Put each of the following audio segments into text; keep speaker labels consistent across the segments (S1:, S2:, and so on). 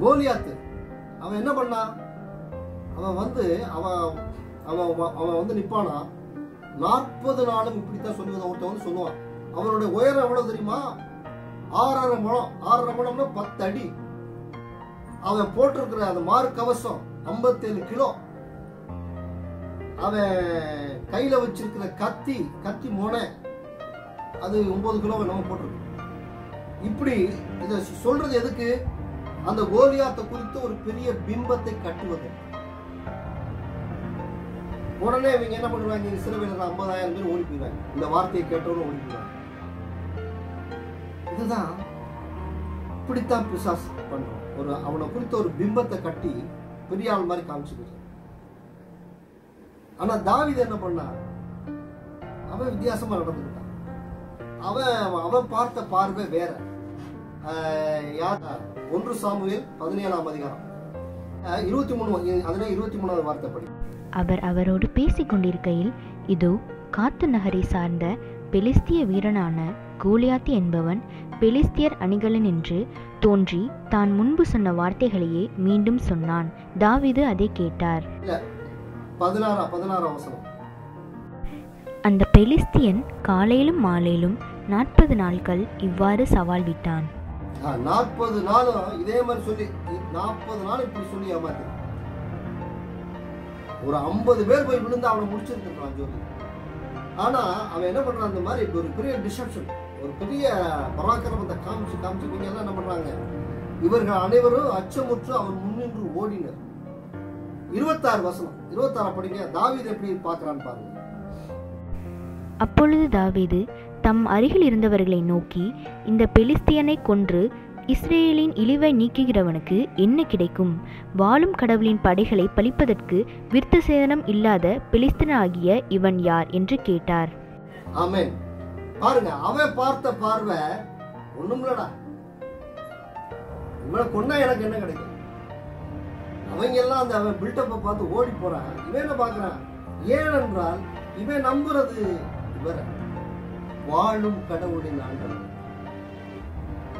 S1: கோலியாத்து அவன் என்ன பண்ணான் அவன் வந்து அவன் அவன் அவன் வந்து நிப்பானா? நாற்பது நாளும் இப்படித்தான் சொல்லுவது ஒருத்தன் வந்து சொல்லுவான். அவனுடைய உயரம் எவ்வளவு தெரியுமா? ஆறரை முழம். ஆறரை முழம்னா பத்து அடி. அவன் போட்டிருக்கிற அந்த மாறு கவசம் 57 கிலோ. அவன் கையில வச்சிருக்கிற கத்தி கத்தி மோனை அது ஒன்பது கிலோ நம்ம போட்டிருக்கு இப்படி இதை சொல்றது எதுக்கு? அந்த கோலியாத்தை குறித்து ஒரு பெரிய பிம்பத்தை கட்டுவது. உடனே இவங்க என்ன பண்ணுவாங்க? இஸ்ரவேலர் ஐம்பதாயிரம் பேர் ஓடி போயிடுவாங்க. இந்த வார்த்தையை கேட்டவரும் ஓடி போயிடுவாங்க. இதுதான் இப்படித்தான் பிசாஸ் பண்றான் ஒரு அவனை குறித்த ஒரு பிம்பத்தை கட்டி பெரிய ஆள் மாதிரி காமிச்சுக்கிறது. ஆனா தாவித என்ன பண்ணா அவன் வித்தியாசமா நடந்துக்கிட்டான். அவன் அவன் பார்த்த பார்வை வேற. யார்? ஒன்று சாமுவேல் பதினேழாம் அதிகாரம். இருபத்தி மூணு அதுல இருபத்தி மூணாவது வார்த்தை படி
S2: அவர் அவரோடு பேசிக் கொண்டிருக்கையில் இதோ காத்து நகரை சார்ந்த பெலிஸ்திய வீரனான கோலியாத்து என்பவன் பெலிஸ்தியர் அணிகளின் என்று தோன்றி தான் முன்பு சொன்ன வார்த்தைகளையே மீண்டும் சொன்னான். தாவீது அதை கேட்டார். அந்த பெலிஸ்தியன் காலையிலும் மாலையிலும் நாற்பது நாட்கள் இவ்வாறு சவால் விட்டான்.
S1: நாற்பது நாளும் இதே மாதிரி சொல்லி நாற்பது நாள் இப்படி சொல்லி ஏமாத்து. ஒரு ஐம்பது பேர் போய் விழுந்து அவனை முடிச்சிருக்கான் ஜோதி. ஆனா அவன் என்ன பண்றான் அந்த மாதிரி ஒரு பெரிய டிசப்ஷன் ஒரு பெரிய பராக்கிரமத்தை காமிச்சு காமிச்சு இவங்க எல்லாம் என்ன பண்றாங்க? இவர்கள் அனைவரும் அச்சமுற்று அவன் முன்னின்று ஓடினர். இருபத்தாறு வசனம் இருபத்தாறு படிங்க தாவீது எப்படி பார்க்கறான்னு பாருங்க.
S2: அப்பொழுது தாவீது தம் அருகில் இருந்தவர்களை நோக்கி இந்த பெலிஸ்தியனை கொன்று இஸ்ரேலின் இழிவை நீக்குகிறவனுக்கு என்ன கிடைக்கும்? வாழும் கடவுளின் படைகளை பழிப்பதற்கு விருத்த சேதனம் இல்லாத பெலிஸ்தனாகிய இவன் யார்? என்று கேட்டார்.
S1: ஆமென். பாருங்க அவன் பார்த்த பார்வை ஒண்ணும் இல்லடா இவனை கொன்னா எனக்கு என்ன கிடைக்கும்? அவங்க எல்லாம் அந்த அவன் பில்டப்பை பார்த்து ஓடி போறான். இவன் என்ன பார்க்கறான்? ஏனென்றால் இவன் நம்புறது இவரை. வாழும் கடவுளின் ஆண்டவன்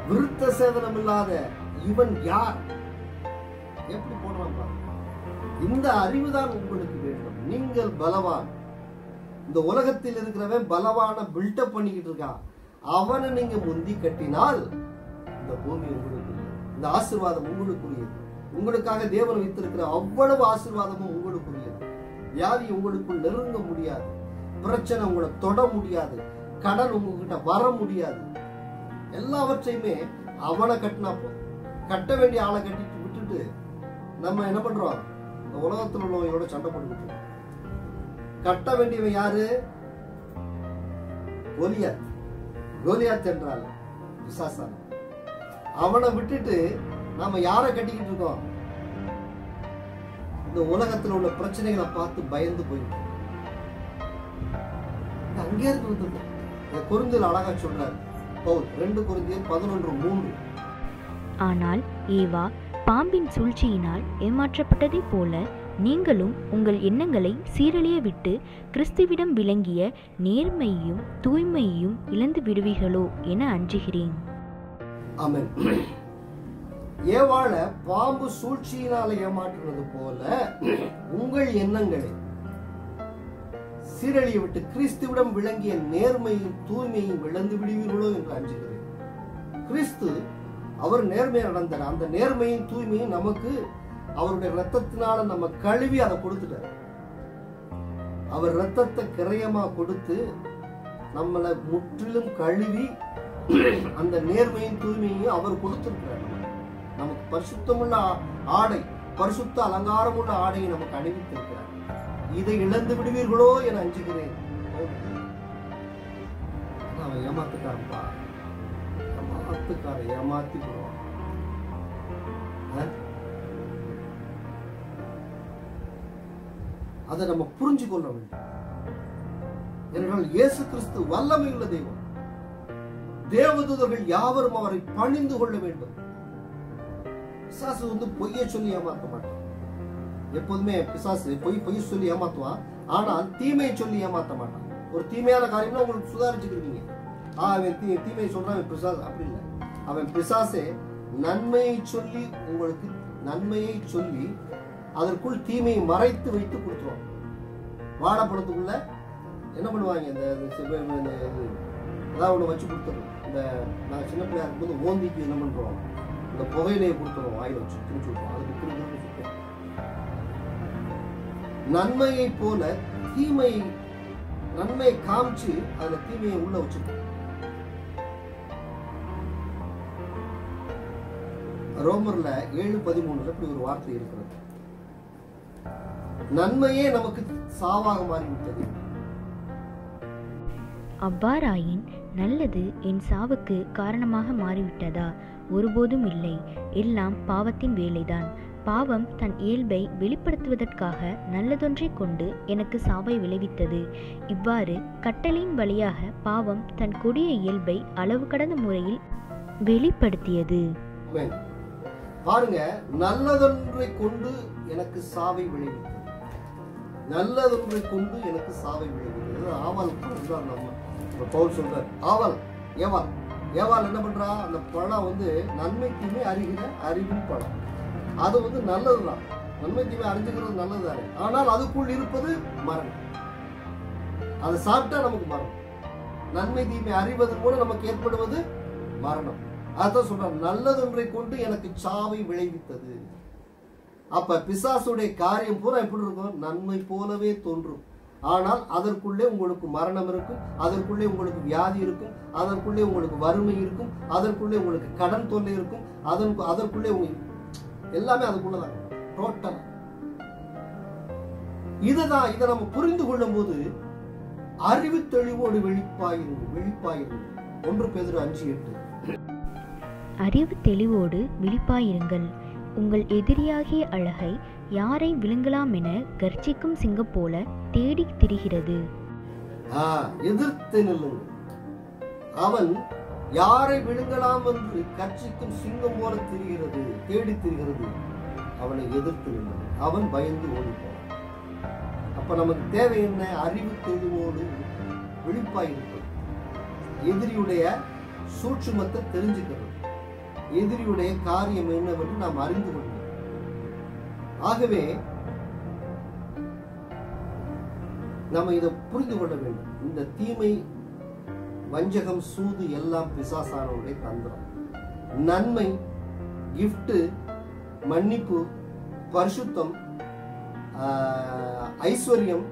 S1: விருத்த சேதனம் இல்லாத இவன் யார்? எப்படி போடுறான் இந்த இந்த அறிவுதான் உங்களுக்கு வேண்டும். நீங்கள் பலவான். இந்த உலகத்தில் இருக்கிறவன் பலவான பில்டப் பண்ணிக்கிட்டு இருக்கான். அவனை நீங்க முந்தி கட்டினால் இந்த பூமி உங்களுக்கு இந்த ஆசிர்வாதம் உங்களுக்குரியது. உங்களுக்காக தேவன் வைத்திருக்கிற அவ்வளவு ஆசிர்வாதமும் உங்களுக்குரியது. வியாதி உங்களுக்குள் நெருங்க முடியாது. பிரச்சனை உங்களை தொட முடியாது. கடன் உங்ககிட்ட வர முடியாது. எல்லாவற்றையுமே அவனை கட்டினா போதும். கட்ட வேண்டிய ஆளை கட்டிட்டு விட்டுட்டு நம்ம என்ன பண்றோம்? இந்த உலகத்தில் உள்ளவங்களோட சண்டை போட்டுக்கிட்டு கட்ட வேண்டியவன் யாரு? கோலியாத். கோலியாத் என்றால் பிசாசான் அவனை விட்டுட்டு நாம யாரை கட்டிக்கிட்டு இருக்கோம்? இந்த உலகத்துல உள்ள பிரச்சனைகளை பார்த்து பயந்து போயிட்டு அங்கே இருந்து இந்த குருந்தில் அழகா சொல்றாரு பவுல் ரெண்டு குருந்தியர் பதினொன்று மூன்று.
S2: ஆனால் ஏவா பாம்பின் சூழ்ச்சியினால் ஏமாற்றப்பட்டதைப் போல நீங்களும் உங்கள் எண்ணங்களை சீரழிய விட்டு கிறிஸ்துவிடம் விளங்கிய நேர்மையையும் தூய்மையையும் இழந்து விடுவீர்களோ என அஞ்சுகிறேன்.
S1: ஏவாள பாம்பு சூழ்ச்சியினால ஏமாற்றுவது போல உங்கள் எண்ணங்களை சீரழிய விட்டு கிறிஸ்துவிடம் விளங்கிய நேர்மையும் தூய்மையும் இழந்து விடுவீர்களோ என்று அஞ்சுகிறேன் கிறிஸ்து அவர் நேர்மையை நடந்தார். அந்த நேர்மையும் தூய்மையும் நமக்கு அவருடைய ரத்தத்தினால நம்ம கழுவி அதை கொடுத்துட்டார். அவர் ரத்தத்தை கிரயமா கொடுத்து நம்மளை முற்றிலும் கழுவி அந்த நேர்மையும் தூய்மையும் அவர் கொடுத்திருக்கிறார். நமக்கு. பரிசுத்தமுள்ள ஆடை பரிசுத்த அலங்காரமுள்ள ஆடையை நமக்கு அணிவித்திருக்கிறார். இதை இழந்து விடுவீர்களோ என அஞ்சுகிறேன். அவன் ஏமாத்துக்காரன்பா. ஏமாத்துக்கார ஏமாத்தி போடுவான். அதை நம்ம புரிஞ்சு கொள்ள வேண்டும். ஏனென்றால் இயேசு கிறிஸ்து வல்லமையுள்ள தெய்வம் தேவதூதர்கள் யாவரும் அவரை பணிந்து கொள்ள வேண்டும். பிசாசு வந்து பொய்யை சொல்லி ஏமாற்ற மாட்டான். எப்போதுமே பிசாசு பொய் பொய் சொல்லி ஏமாத்துவான் ஆனால் தீமையை சொல்லி ஏமாத்த மாட்டான் ஒரு தீமையான காரியம்னா உங்களுக்கு சுதாரிச்சுக்கிருக்கீங்க. ஆ அவன் தீ தீமையை சொல்றான் அவன் பிசாஸ் அப்படி இல்லை. அவன் பிசாசே நன்மையை சொல்லி உங்களுக்கு நன்மையை சொல்லி அதற்குள் தீமையை மறைத்து வைத்து கொடுத்துருவான். வாழைப்பழத்துக்குள்ள என்ன பண்ணுவாங்க இந்த இந்த ஒன்று வச்சு கொடுத்துருவோம். இந்த நான் சின்ன பிள்ளையா இருக்கும்போது ஓந்திக்கு என்ன பண்ணுறோம் இந்த புகையிலையை கொடுத்துருவோம் வாயில் வச்சு. திணிச்சு விட்டுருவோம் அதுக்கு திருப்பி நன்மையை போல தீமை நன்மையை காமிச்சு அதுல தீமையை உள்ள வச்சிருக்கோம். ரோமர்ல ஏழு பதிமூணுல இப்படி ஒரு வார்த்தை இருக்கிறது. நன்மையே நமக்கு சாவாக மாறிவிட்டது.
S2: அவ்வாறாயின் நல்லது என் சாவுக்கு காரணமாக மாறிவிட்டதா? ஒருபோதும் இல்லை. எல்லாம் பாவத்தின் வேலைதான். பாவம் தன் இயல்பை வெளிப்படுத்துவதற்காக நல்லதொன்றை கொண்டு எனக்கு சாவை விளைவித்தது. இவ்வாறு கட்டளையின் வழியாக பாவம் தன் கொடிய இயல்பை அளவு கடந்த முறையில் வெளிப்படுத்தியது.
S1: பாருங்க நல்லதொன்றை கொண்டு எனக்கு சாவை விளைவித்தது. நல்லதொன்றை கொண்டு எனக்கு சாவை விளைவித்தது. ஆவல் ஆவால் பழம் பவுல் சொல்றார். ஆவால் ஏவாள். ஏவாள் என்ன பண்றா? அந்த பழம் வந்து நன்மைக்குமே அறிகிற அறிவின் பழம். அது வந்து நல்லதுதான். நன்மை தீமை அறிஞ்சுக்கிறது நல்லதுதானே ஆனால் அதுக்குள் இருப்பது மரணம். அதை சாப்பிட்டா நமக்கு மரணம். நன்மை தீமை அறிவதன் மூலம் நமக்கு ஏற்படுவது மரணம். அதான் சொல்றான் நல்லதொன்றை கொண்டு எனக்கு சாவை விளைவித்தது. அப்ப பிசாசுடைய காரியம் பூரா எப்படி இருக்கும்? நன்மை போலவே தோன்றும். ஆனால் அதற்குள்ளே உங்களுக்கு மரணம் இருக்கும் அதற்குள்ளே உங்களுக்கு வியாதி இருக்கும் அதற்குள்ளே உங்களுக்கு வறுமை இருக்கும் அதற்குள்ளே உங்களுக்கு கடன் தொல்லை இருக்கும் அதன் அதற்குள்ளே உங்களுக்கு எல்லாமே அதுக்குள்ளதான். டோட்டல் இதுதான் இதை நம்ம புரிந்து கொள்ளும் போது அறிவு தெளிவோடு வெளிப்பாயிருந்து வெளிப்பாயிருந்து ஒன்று பேதர் அஞ்சு எட்டு.
S2: அறிவு தெளிவோடு விழிப்பாயிருங்கள். உங்கள் எதிரியாகிய அழகை யாரை விழுங்கலாம் என கர்ஜிக்கும் சிங்கம் போல தேடித் திரிகிறது.
S1: எதிர்த்து நில்லுங்கள். அவன் யாரை விழுங்கலாம் என்று கட்சிக்கும் சிங்கம் போல திரிகிறது தேடி திரிகிறது. அவனை எதிர்த்து நின்றான் அவன் பயந்து ஓடி அப்ப நமக்கு தேவை என்ன? அறிவு தெளிவோடு விழிப்பாயிருப்பது. எதிரியுடைய சூட்சுமத்தை தெரிஞ்சுக்கிறது எதிரியுடைய காரியம் என்னவென்று நாம் அறிந்து கொள்வோம். ஆகவே நம்ம இதை புரிந்து கொள்ள வேண்டும். இந்த தீமை வஞ்சகம் சூது எல்லாம் பிசாசானவருடைய தந்திரம் நன்மை கிஃப்ட் மன்னிப்பு பரிசுத்தம் ஆஹ், ஐஸ்வர்யம்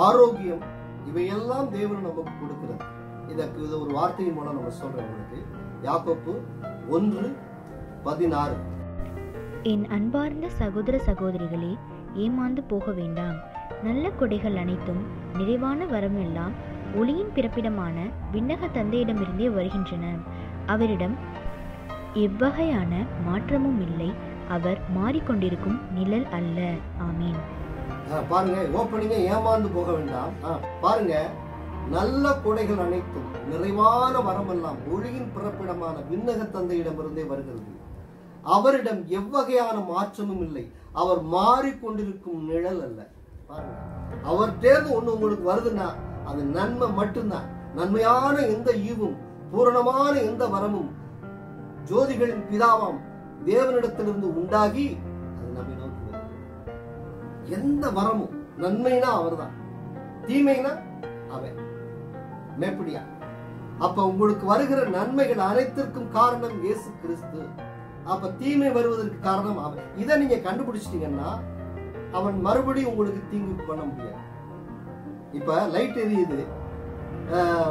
S1: ஆரோக்கியம் இவையெல்லாம் தேவன் நமக்கு கொடுக்கிறது இதற்கு இது ஒரு வார்த்தையின் மூலம் நம்ம சொல்றோம் உங்களுக்கு. யாக்கோப்பு ஒன்று பதினாறு.
S2: என் அன்பார்ந்த சகோதர சகோதரிகளே ஏமாந்து போக வேண்டாம். நல்ல கொடைகள் அனைத்தும் நிறைவான வரமெல்லாம் ஒளியின் பிறப்பிடமான விண்ணக தந்தையிடமிருந்தே வருகின்றன. அவரிடம் எவ்வகையான மாற்றமும் இல்லை. அவர் மாறிக்கொண்டிருக்கும் நிழல் அல்ல. ஆமீன்.
S1: பாருங்க ஓப்பனிங்க ஏமாந்து போக வேண்டாம். பாருங்க நல்ல கொடைகள் அனைத்தும் நிறைவான வரமெல்லாம் ஒளியின் பிறப்பிடமான விண்ணக தந்தையிடமிருந்தே வருகிறது. அவரிடம் எவ்வகையான மாற்றமும் இல்லை. அவர் மாறிக்கொண்டிருக்கும் நிழல் அல்ல. பாருங்க அவர் தேர்வு ஒண்ணு உங்களுக்கு வருதுன்னா அது நன்மை மட்டும்தான். நன்மையான எந்த ஈவும் பூரணமான எந்த வரமும் ஜோதிகளின் பிதாவாம் தேவனிடத்திலிருந்து உண்டாகி அது நம்மை நோக்கி எந்த வரமும் நன்மைனா அவர்தான். தீமைனா அவன். மேப்படியா. அப்ப உங்களுக்கு வருகிற நன்மைகள் அனைத்திற்கும் காரணம் இயேசு கிறிஸ்து. அப்ப தீமை வருவதற்கு காரணம் அவன். இதை நீங்க கண்டுபிடிச்சிட்டீங்கன்னா அவன் மறுபடியும் உங்களுக்கு தீங்கு பண்ண முடியாது. இப்போ லைட் எரியுது.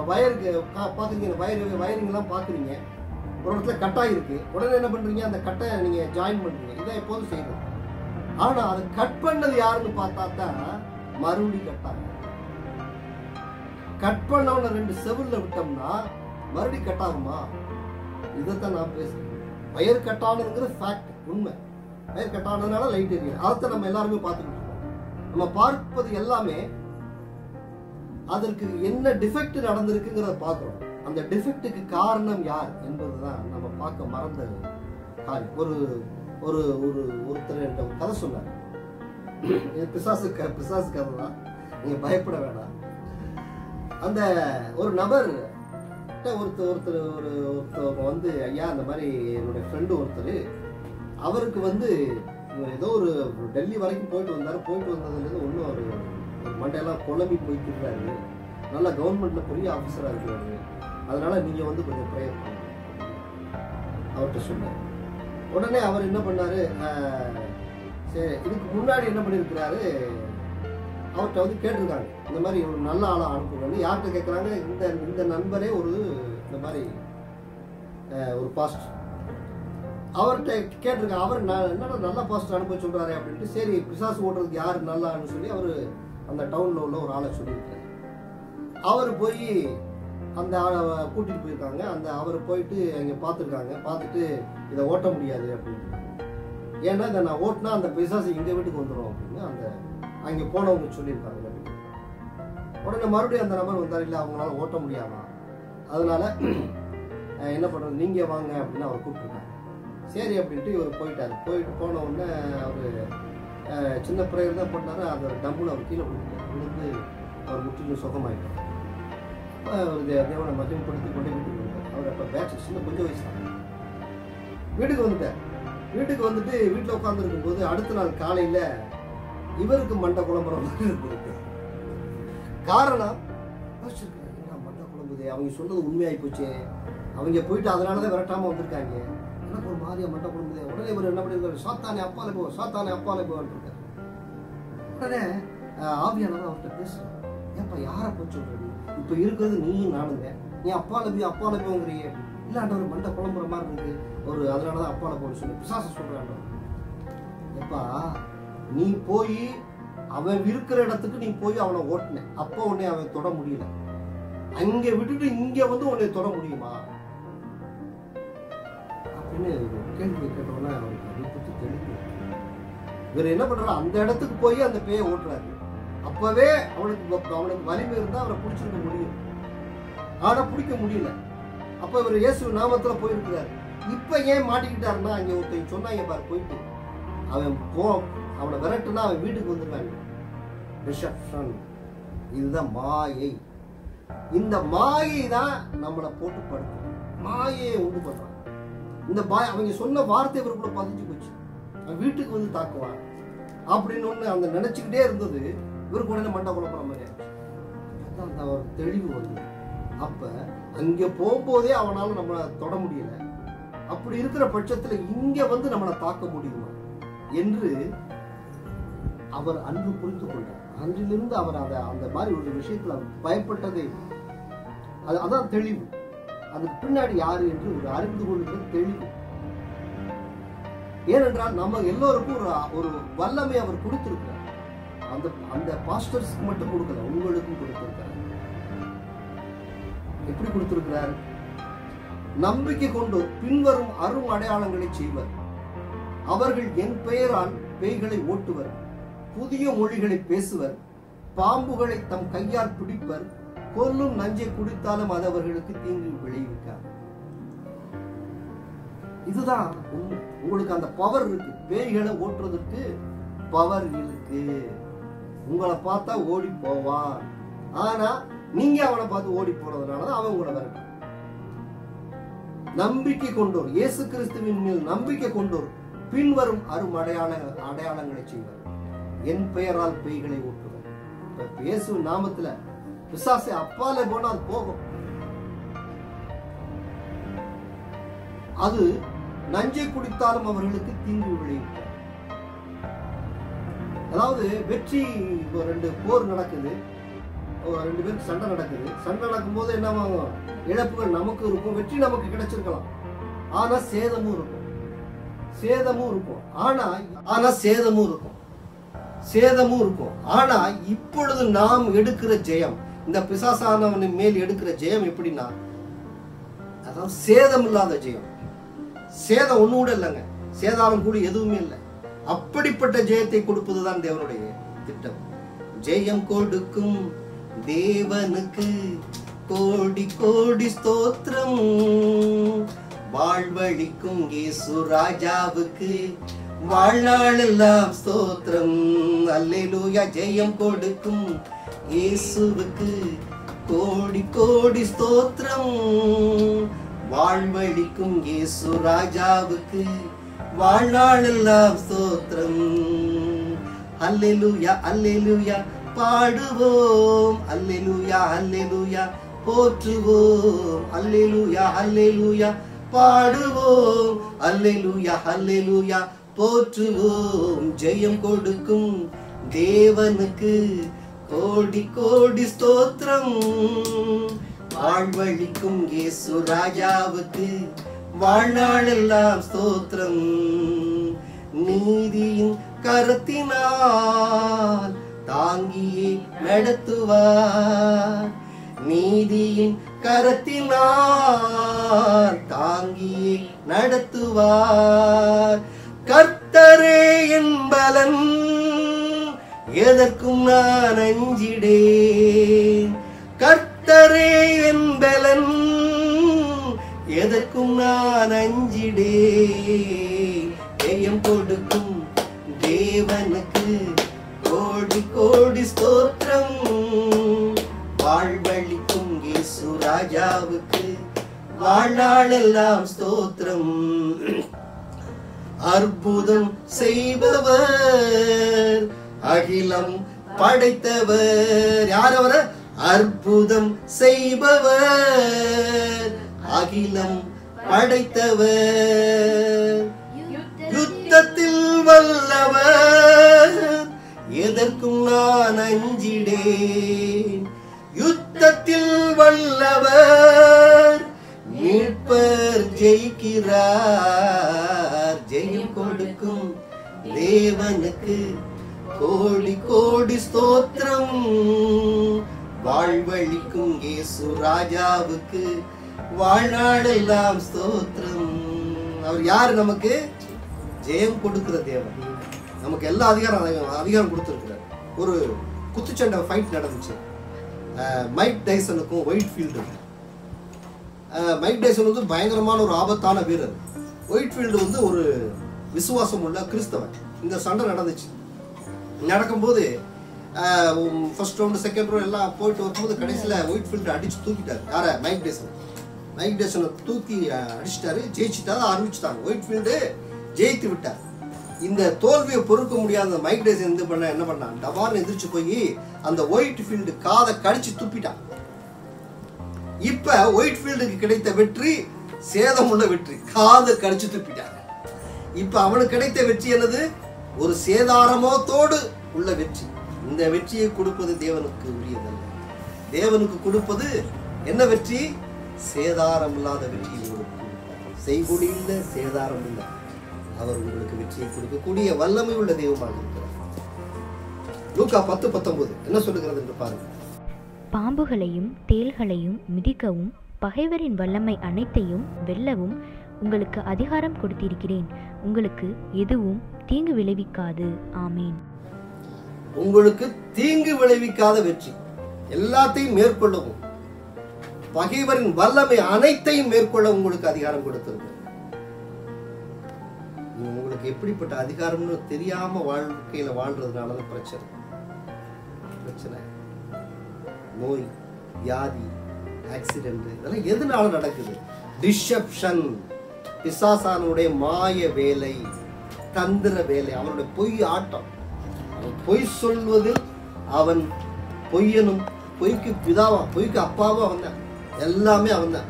S1: வயருக்கு கா- பாக்குறீங்க வயர் வயரிங்லாம் பார்க்குறீங்க ஒரு இடத்துல கட்டாக இருக்குது உடனே என்ன பண்ணுறீங்க அந்த கட்டை நீங்கள் ஜாயின் பண்ணுறீங்க இதை எப்போதும் செய்யணும். ஆனால் அதை கட் பண்ணது யாருன்னு பார்த்தா தான் மறுபடி கட்டாங்க கட் பண்ணவன ரெண்டு செவிலில் விட்டோம்னா மறுபடி கட் ஆகுமா? இதைத்தான் நான் பேசுகிறேன் வயர் கட் ஆனதுங்கிறது ஃபேக்ட் உண்மை. வயர் கட் ஆனதுனால லைட் எரியுது. அதைத்தான் நம்ம எல்லாருமே பார்த்துக்கிட்டு இருக்கோம். நம்ம பார்ப்பது எல்லாமே அதற்கு என்ன டிஃபெக்ட் நடந்திருக்குங்கிறத பார்க்குறோம். அந்த டிஃபெக்ட்டுக்கு காரணம் யார் என்பதுதான் நம்ம பார்க்க மறந்த காரியம். ஒரு ஒரு ஒரு ஒருத்தர் என்கிட்ட ஒரு கதை சொன்னார். பிசாசு க பிசாசு கதை தான் நீங்கள் பயப்பட வேண்டாம் அந்த ஒரு நபர் ஒருத்தர் ஒருத்தர் ஒரு ஒருத்தவங்க வந்து ஐயா அந்த மாதிரி என்னுடைய ஃப்ரெண்டு ஒருத்தர் அவருக்கு வந்து ஏதோ ஒரு டெல்லி வரைக்கும் போயிட்டு வந்தார். போயிட்டு வந்ததுலேருந்து ஒன்றும் அவர் மண்டையெல்லாம் குழம்பி போய் இருக்காரு நல்லா கவர்மெண்ட்ல பெரிய ஆஃபீஸராக இருக்கிறாரு. அதனால நீங்க வந்து கொஞ்சம் ப்ரேயர் பண்ணுங்க. அவர்கிட்ட சொன்னார் உடனே அவர் என்ன பண்ணாரு? சரி இதுக்கு முன்னாடி என்ன பண்ணியிருக்கிறாரு? அவர்கிட்ட வந்து கேட்டிருக்காங்க. இந்த மாதிரி ஒரு நல்ல ஆளா அனுப்புங்கன்னு யார்கிட்ட கேட்குறாங்க? இந்த இந்த நண்பரே ஒரு இந்த மாதிரி ஒரு பாஸ்ட் அவர்கிட்ட கேட்டிருக்காங்க. அவர் என்னடா நல்ல பாஸ்ட் அனுப்ப சொல்றாரு அப்படின்ட்டு. சரி பிசாசு ஓட்டுறதுக்கு யார் நல்லான்னு சொல்லி அவர் அந்த டவுன்ல உள்ள ஒரு ஆளை சொல்லியிருக்காரு அவர் போய் அந்த ஆளை கூட்டிட்டு போயிருக்காங்க. அந்த அவர் போயிட்டு அங்கே பார்த்துருக்காங்க. பார்த்துட்டு இதை ஓட்ட முடியாது அப்படின்னு. ஏன்னா இதை நான் ஓட்டினா அந்த பிசாசு எங்கள் வீட்டுக்கு வந்துடும் அப்படின்னு அந்த அங்கே போனவங்க சொல்லியிருக்காங்க. உடனே மறுபடியும் அந்த நபர் வந்தார். இல்லை அவங்களால ஓட்ட முடியாமா அதனால என்ன பண்ணுறது நீங்கள் வாங்க அப்படின்னு அவர் கூப்பிட்டுருக்காங்க. சரி அப்படின்ட்டு இவர் போயிட்டார். போயிட்டு போன உடனே அவர் சின்ன பிரேயர் தான் பண்ணார் அந்த டம்புல அவர் கீழே விழுந்து அவர் முற்றிலும் சுகமாயிட்டார். அப்ப அவர் தேவனை மகிமைப்படுத்தி கொண்டு வீட்டுக்கு வந்தார் அவர் அப்போ பேட்ச் சின்ன கொஞ்சம் வயசு வீட்டுக்கு வந்துட்டார். வீட்டுக்கு வந்துட்டு வீட்டில் உட்காந்துருக்கும் போது அடுத்த நாள் காலையில் இவருக்கு மண்டை குழம்புற மாதிரி இருந்திருக்கு. காரணம் என்ன மண்டை குழம்புது அவங்க சொன்னது உண்மையாகி போச்சு. அவங்க போயிட்டு அதனால தான் விரட்டாமல் வந்திருக்காங்க. எனக்கு ஒரு மாதிரியா மண்டை கொடுக்குது உடனே இவர் என்ன பண்ணிருக்காரு? சாத்தானே அப்பாலே போ சாத்தானே அப்பாலே போவான்னு உடனே அஹ், ஆவியானவர் அவர்கிட்ட பேசுறேன். ஏப்பா யாரை போய் சொல்றது இப்ப இருக்கிறது நீயும் நானுங்க நீ அப்பால போய் அப்பால போங்கிறியே. இல்லாண்ட ஒரு மண்டை குழம்புற மாதிரி இருக்கு. ஒரு அதனாலதான் அப்பால போன்னு சொல்லி பிசாச சொல்றான் எப்பா நீ போய் அவன் இருக்கிற இடத்துக்கு நீ போய் அவனை ஓட்டின. அப்போ உன்னை அவன் தொட முடியல. அங்க விட்டுட்டு இங்க வந்து உன்னை தொட முடியுமா? அப்படின்னு கேள்வி கேட்டோம்னா அவருக்கு அதை தெளிவு இவர் என்ன பண்ணுறாரு அந்த இடத்துக்கு போய் அந்த பேயை ஓட்டுறாரு. அப்போவே அவனுக்கு அவனுக்கு வலிமை இருந்தால் அவரை பிடிச்சிருக்க முடியும். ஆனால் பிடிக்க முடியல. அப்போ இவர் இயேசு நாமத்தில் போயிருக்கிறார். இப்போ ஏன் மாட்டிக்கிட்டாருன்னா அங்கே ஒருத்தன் சொன்னாங்க பாரு போயிட்டு. அவன் போ அவனை விரட்டுனா அவன் வீட்டுக்கு வந்துருவாங்க ரிசப்ஷன் இதுதான் மாயை. இந்த மாயை தான் நம்மளை போட்டு படுத்தும் மாயையை உண்டு பண்ணுறான் இந்த பாய் அவங்க சொன்ன வார்த்தை இவருக்குள்ள பதிஞ்சு போச்சு. அவன் வீட்டுக்கு வந்து தாக்குவான். அப்படின்னு ஒண்ணு அந்த நினச்சிக்கிட்டே இருந்தது. இவருக்கு உடனே மண்டை குழப்பற மாதிரி ஆயிடுச்சு. அந்த ஒரு தெளிவு வந்து. அப்ப அங்கே போகும்போதே அவனால நம்மளை தொட முடியல. அப்படி இருக்கிற பட்சத்துல இங்கே வந்து நம்மளை தாக்க முடியுமா? என்று அவர் அன்பு புரிந்து கொண்டார். அன்றிலிருந்து அவர் அதை அந்த மாதிரி ஒரு விஷயத்துல அவர் பயப்பட்டதே இல்லை. அது அதான் தெளிவு. அதுக்கு பின்னாடி யாரு என்று ஒரு அறிந்து கொள்கிற தெளிவு. ஏனென்றால் நம்ம எல்லோருக்கும் ஒரு ஒரு வல்லமை அவர் கொடுத்திருக்கிறார். அந்த அந்த பாஸ்டர்ஸ்க்கு மட்டும் கொடுக்கல உங்களுக்கும் கொடுத்திருக்கிறார். எப்படி கொடுத்திருக்கிறார்? நம்பிக்கை கொண்டு பின்வரும் அரும் அடையாளங்களை செய்வர். அவர்கள் என் பெயரால் பேய்களை ஓட்டுவர் புதிய மொழிகளை பேசுவர் பாம்புகளை தம் கையால் பிடிப்பர் கொல்லும் நஞ்சை குடித்தாலும் அது அவர்களுக்கு தீங்கு விளைவிக்காது. இதுதான் உங்களுக்கு அந்த பவர் இருக்கு. பேய்களை ஓட்டுறதுக்கு பவர் இருக்கு. உங்களை பார்த்தா ஓடி போவான். ஆனா நீங்க அவனை பார்த்து ஓடி போறதுனாலதான் அவன் உங்களை விரட்டான் நம்பிக்கை கொண்டோர் இயேசு கிறிஸ்துவின் மேல் நம்பிக்கை கொண்டோர் பின்வரும் அரும் அடையாள அடையாளங்களை செய்வார். என் பெயரால் பேய்களை ஓட்டுவர். இயேசு நாமத்துல பிசாசு அப்பாலே போனா அது போகும். அது நஞ்சை குடித்தாலும் அவர்களுக்கு தீங்கு விளையும் அதாவது வெற்றி இப்போ ரெண்டு போர் நடக்குது. ஒரு ரெண்டு பேருக்கு சண்டை நடக்குது. சண்டை நடக்கும்போது என்ன ஆகும்? இழப்புகள் நமக்கு இருக்கும் வெற்றி நமக்கு கிடைச்சிருக்கலாம். ஆனா சேதமும் இருக்கும். சேதமும் இருக்கும். ஆனா ஆனா சேதமும் இருக்கும். சேதமும் இருக்கும். ஆனா இப்பொழுது நாம் எடுக்கிற ஜெயம் இந்த பிசாசானவனின் மேல் எடுக்கிற ஜெயம் எப்படின்னா அதாவது சேதம் இல்லாத ஜெயம். சேதம் ஒன்று கூட இல்லைங்க. சேதாரம் கூட எதுவுமே இல்லை. அப்படிப்பட்ட ஜெயத்தை கொடுப்பதுதான் தேவனுடைய திட்டம். ஜெயம் கொடுக்கும் தேவனுக்கு கோடி கோடி ஸ்தோத்திரம். வாழ்வழிக்கும் இயேசு ராஜாவுக்கு வாழ்நாளெல்லாம் ஸ்தோத்திரம். அல்லேலூயா ஜெயம் கொடுக்கும் இயேசுவுக்கு கோடி கோடி ஸ்தோத்திரம். வாழ்வழிக்கும் இயேசு ராஜாவுக்கு வாழ்நாளெல்லாம் ஸ்தோத்திரம். அல்லெலுயா அல்லெலுயா பாடுவோம். அல்லெலுயா அல்லெலுயா போற்றுவோம். அல்லெலுயா அல்லெலுயா பாடுவோம். அல்லெலுயா அல்லெலுயா போற்றுவோம். ஜெயம் கொடுக்கும் தேவனுக்கு கோடி கோடி ஸ்தோத்திரம். வாழ்வழிக்கும் இயேசு ராஜாவுக்கு வாழ்நாளெல்லாம் ஸ்தோத்திரம். நீதியின் கருத்தினால் தாங்கியே நடத்துவார். நீதியின் கரத்தினால் தாங்கியே நடத்துவார். எதற்கும் நான் அஞ்சிடேன். கர்த்தரே என்பலன் எதற்கும் நான் அஞ்சிடேன். ஜெயம் கொடுக்கும் தேவனுக்கு கோடி கோடி ஸ்தோத்திரம். வாழ்வழிக்கும் இயேசு ராஜாவுக்கு வாழ்நாளெல்லாம் ஸ்தோத்திரம். அற்புதம் செய்பவர் அகிலம் படைத்தவர். யார் அவர் அற்புதம் செய்பவர். அகிலம் படைத்தவர். யுத்தத்தில் வல்லவர். எதற்கும் நான் அஞ்சிடேன். யுத்தத்தில் வல்லவர். மீட்பர் ஜெயிக்கிறார். ஜெயம் கொடுக்கும் தேவனுக்கு. கோடி கோடி ஸ்தோத்திரம். வாழ்வழிக்கும் இயேசு ராஜாவுக்கு வாழ்நாளெல்லாம் ஸ்தோத்திரம். அவர் யார் நமக்கு? ஜெயம் கொடுக்கிற தேவன். நமக்கு எல்லா அதிகாரம் அதிகாரம் கொடுத்துருக்கிறார். ஒரு குத்துச்சண்டை ஃபைட் நடந்துச்சு. மைக் டைசனுக்கும் ஒயிட் ஃபீல்டு மைக் டைசன் வந்து பயங்கரமான ஒரு ஆபத்தான வீரர். ஒயிட் ஃபீல்டு வந்து ஒரு விசுவாசம் உள்ள கிறிஸ்தவன். இந்த சண்டை நடந்துச்சு. நடக்கும்போது ஃபர்ஸ்ட் ரவுண்டு செகண்ட் ரவுண்ட் எல்லாம் போயிட்டு வரும்போது கடைசியில் ஒயிட் ஃபீல்டு அடிச்சு தூக்கிட்டார். யார? மைக் டேசன் மைக் டேசனை தூக்கி அஹ், அடிச்சிட்டாரு ஜெயிச்சிட்டாரு அறிவிச்சுட்டாங்க. ஒயிட் ஃபீல்டு ஜெயித்து விட்டார். இந்த தோல்வியை பொறுக்க முடியாத மைக் டேசன் இது பண்ண என்ன பண்ணான்? டபார்னு எந்திரிச்சு போய் அந்த ஒயிட் ஃபீல்டு காதை கடிச்சு துப்பிட்டான். இப்ப ஒயிட் ஃபீல்டுக்கு கிடைத்த வெற்றி சேதமுள்ள வெற்றி. காதை கடிச்சு துப்பிட்டாங்க. இப்ப அவனுக்கு கிடைத்த வெற்றி என்னது? ஒரு சேதாரமோத்தோடு உள்ள வெற்றி. இந்த வெற்றியை கொடுப்பது தேவனுக்கு உரியதல்ல. தேவனுக்கு கொடுப்பது என்ன வெற்றி? சேதாரம் இல்லாத வெற்றியை கொடுக்கும். கொடுப்பார் இல்லை சேதாரம் இல்லை. அவர் உங்களுக்கு வெற்றியை கொடுக்கக்கூடிய வல்லமை உள்ள தெய்வமாக இருக்கிறார். லூக்கா பத்து பத்தொன்பது என்ன சொல்லுகிறது என்று பாருங்கள்.
S2: பாம்புகளையும் தேள்களையும் மிதிக்கவும் பகைவரின் வல்லமை அனைத்தையும் வெல்லவும் உங்களுக்கு அதிகாரம் கொடுத்திருக்கிறேன். உங்களுக்கு எதுவும் தீங்கு விளைவிக்காது. ஆமீன்.
S1: உங்களுக்கு தீங்கு விளைவிக்காத வெற்றி. எல்லாத்தையும் மேற்கொள்ளவும். பகைவரின் வல்லமை அனைத்தையும் மேற்கொள்ள உங்களுக்கு அதிகாரம் கொடுத்திருக்கு உங்களுக்கு எப்படிப்பட்ட அதிகாரம்னு தெரியாம வாழ்க்கையில வாழ்றதுனாலதான் பிரச்சனை. பிரச்சனை. நோய் வியாதி ஆக்சிடென்ட் இதெல்லாம் எதனால நடக்குது? டிசப்ஷன் பிசாசானுடைய மாய வேலை தந்திர வேலை அவனுடைய பொய் ஆட்டம். பொய் சொல்வதில் அவன் பொய்யனும் பொய்க்கு பிதாவா பொய்க்கு அப்பாவும் அவன் தான் எல்லாமே அவன் தான்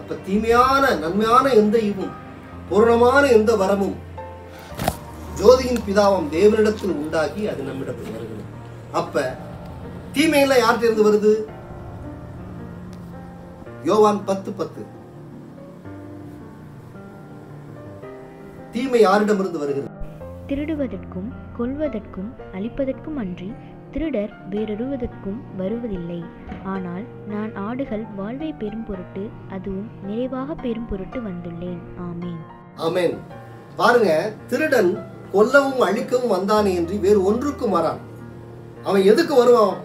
S1: அப்ப தீமையான நன்மையான எந்த இவும் பூரணமான எந்த வரமும் ஜோதியின் பிதாவம் தேவனிடத்தில் உண்டாகி அது நம்மிடத்தில் வருகிறது. அப்ப தீமையெல்லாம் யார்கிட்ட இருந்து வருது? யோவான் பத்து பத்து. தீமை யாரிடமிருந்து வருகிறது?
S2: திருடுவதற்கும் கொல்வதற்கும் அழிப்பதற்கும் அன்றி திருடர் வேறொருவதற்கும் வருவதில்லை. ஆனால் நான் ஆடுகள் வாழ்வை பெறும் பொருட்டு அதுவும் நிறைவாக பெறும் பொருட்டு வந்துள்ளேன். ஆமேன்.
S1: ஆமென். பாருங்க திருடன் கொல்லவும் அழிக்கவும் வந்தானே என்று வேறு ஒன்றுக்கும் வரான். அவன் எதுக்கு வருவான்?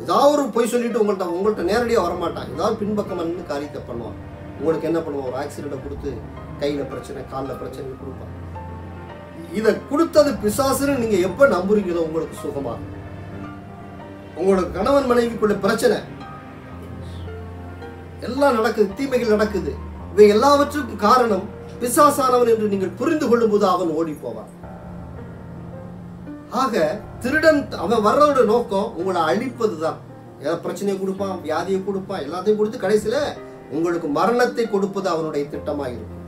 S1: ஏதாவது ஒரு பொய் சொல்லிட்டு உங்கள்ட்ட உங்கள்ட்ட நேரடியாக வரமாட்டான். ஏதாவது பின்பக்கம் வந்து காரியத்தை பண்ணுவான். உங்களுக்கு என்ன பண்ணுவான் ஒரு ஆக்சிடென்ட்டை கொடுத்து கையில பிரச்சனை காலில் பிரச்சனை கொடுப்பான் இதை கொடுத்தது பிசாசுன்னு நீங்க எப்ப நம்புறீங்களோ உங்களுக்கு சுகமா உங்களுக்கு கணவன் மனைவிக்குள்ள பிரச்சனை. எல்லாம் நடக்குது தீமைகள் நடக்குது. இவை எல்லாவற்றுக்கும் காரணம் பிசாசானவன் என்று நீங்கள் புரிந்து கொள்ளும்போது அவன் ஓடி போவான். ஆக திருடன் அவன் வர்றதோட நோக்கம் உங்களை அழிப்பதுதான். ஏதாவது பிரச்சனையை கொடுப்பான் வியாதியை கொடுப்பான் எல்லாத்தையும் கொடுத்து கடைசியில உங்களுக்கு மரணத்தை கொடுப்பது அவனுடைய திட்டமாக இருக்கும்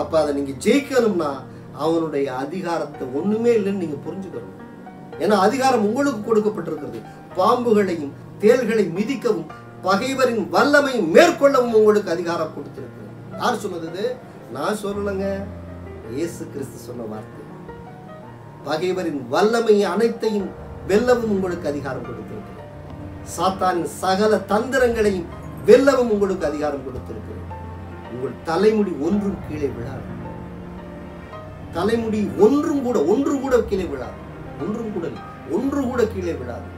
S1: அப்ப அதை நீங்க ஜெயிக்கணும்னா அவனுடைய அதிகாரத்தை ஒண்ணுமே இல்லைன்னு நீங்க புரிஞ்சுக்கணும். ஏன்னா அதிகாரம் உங்களுக்கு கொடுக்கப்பட்டிருக்கிறது. பாம்புகளையும் தேள்களை மிதிக்கவும் பகைவரின் வல்லமையும் மேற்கொள்ளவும் உங்களுக்கு அதிகாரம் கொடுத்திருக்கிறது. யார் சொன்னது நான் சொல்லலைங்க. இயேசு கிறிஸ்து சொன்ன வார்த்தை. பகைவரின் வல்லமை அனைத்தையும் வெல்லவும் உங்களுக்கு அதிகாரம் கொடுத்திருக்கிறது. சாத்தானின் சகல தந்திரங்களையும் வெல்லவும் உங்களுக்கு அதிகாரம் கொடுத்திருக்கிறது உங்கள் தலைமுடி ஒன்றும் கீழே விழாது. தலைமுடி ஒன்றும் கூட ஒன்று கூட கீழே விழாது. ஒன்றும் கூட ஒன்று கூட கீழே விழாது.